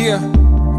Gia,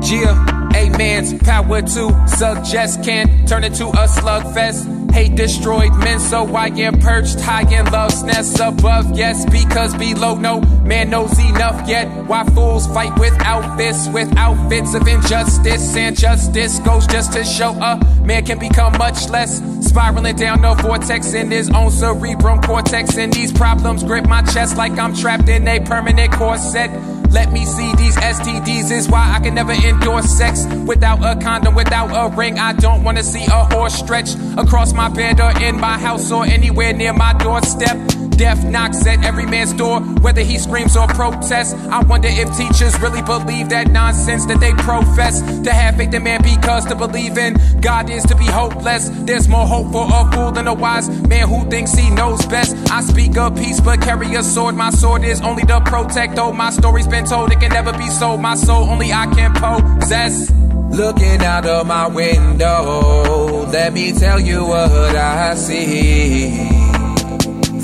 Gia, a man's power to suggest can turn into a slugfest. Hate destroyed men, so I am perched high in love's nest above. Yes, because below no man knows enough yet. Why fools fight without fists, with outfits of injustice and justice goes just to show a man can become much less. Spiraling down the vortex in his own cerebral cortex, and these problems grip my chest like I'm trapped in a permanent corset. Let me see these STDs is why I can never endure sex without a condom, without a ring. I don't wanna see a horse stretch across my bed or in my house or anywhere near my doorstep. Death knocks at every man's door, whether he screams or protests. I wonder if teachers really believe that nonsense that they profess. To have faith in man because to believe in God is to be hopeless. There's more hope for a fool than a wise man who thinks he knows best. I speak of peace but carry a sword. My sword is only to protect. Oh, my story's been told, it can never be sold. My soul only I can possess. Looking out of my window, let me tell you what I see.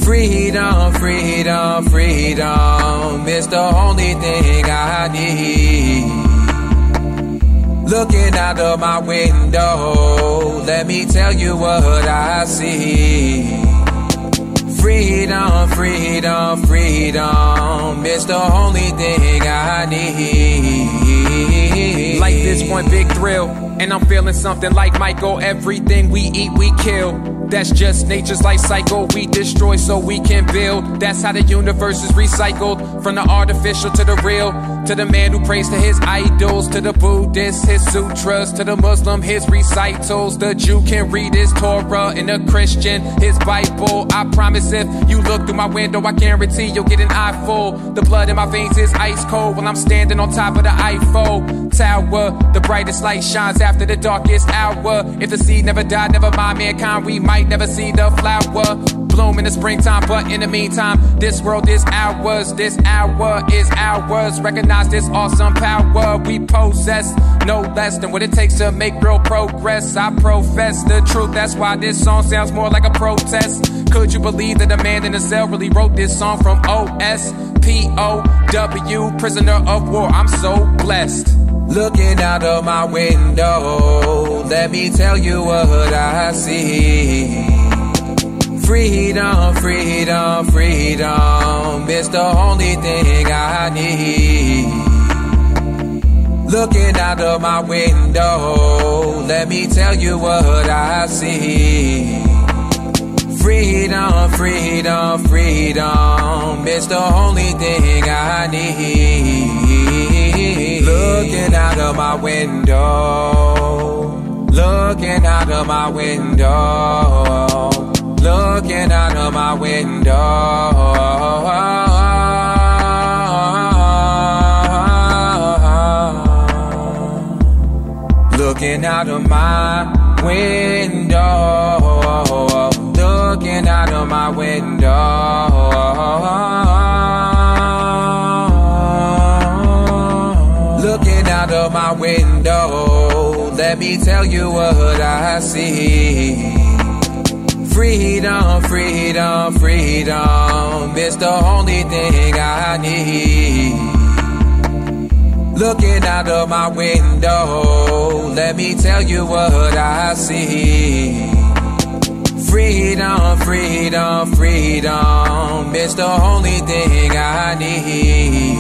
Freedom, freedom, freedom, it's the only thing I need. Looking out of my window, let me tell you what I see. Freedom, freedom, freedom, it's the only thing I need. Life is one big thrill, and I'm feeling something like Michael. Everything we eat, we kill. That's just nature's life cycle. We destroy so we can build. That's how the universe is recycled. From the artificial to the real. To the man who prays to his idols. To the Buddhist, his sutras. To the Muslim, his recitals. The Jew can read his Torah. And the Christian, his Bible. I promise if you look through my window, I guarantee you'll get an eye full. The blood in my veins is ice cold while I'm standing on top of the Eiffel Tower. The brightest light shines after the darkest hour. If the seed never died, never mind mankind, we might never see the flower bloom in the springtime, but in the meantime, this world is ours. This hour is ours. Recognize this awesome power we possess. No less than what it takes to make real progress. I profess the truth. That's why this song sounds more like a protest. Could you believe that a man in a cell really wrote this song from OS? P-O-W, prisoner of war. I'm so blessed. Looking out of my window, let me tell you what I see. Freedom, freedom, freedom, it's the only thing I need. Looking out of my window, let me tell you what I see. Freedom, freedom, freedom, it's the only thing I need. Window, looking out of my window, looking out of my window. Looking out of my window, looking out of my window. Let me tell you what I see. Freedom, freedom, freedom, it's the only thing I need. Looking out of my window, let me tell you what I see. Freedom, freedom, freedom, it's the only thing I need.